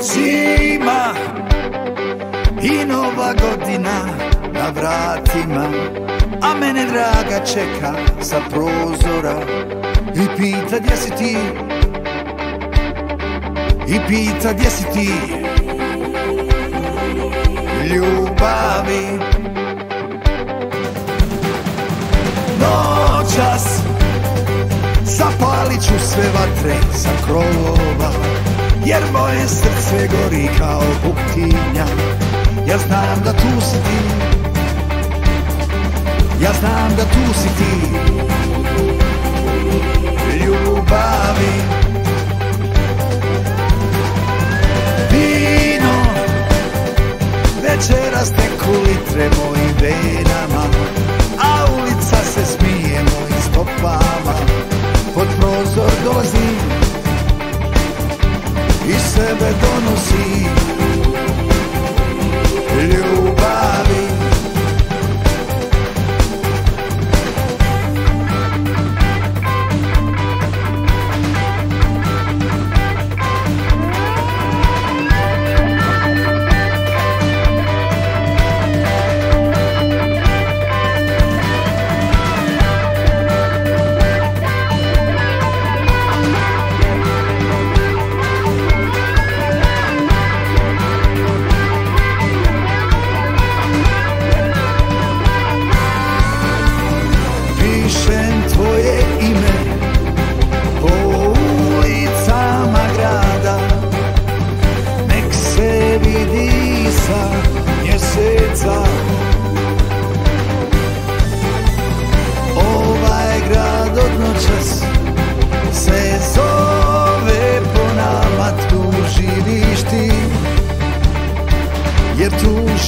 Zima i nova godina na vratima A mene draga I pita gdje si I pita gdje si ti? Ljubavi. Noćas Zapalit ću sve vatre sa krovova Jer moje srce gori kao buktinja. Ja znam da tu si ti. Ja znam da tu si ti Večeras teku litre mojim venama A ulica se smije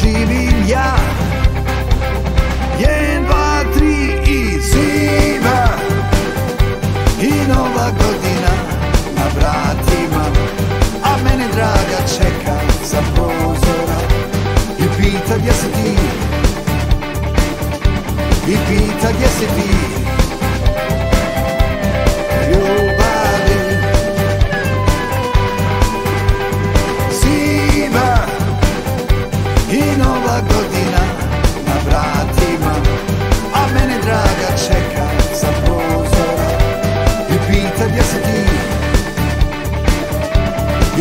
živim ja. Jedan, dva, tri i zima. I nova godina na vratima. A mene draga čeka sa prozora. I pita gdje si ti? I pita gdje si ti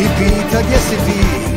pita gdje si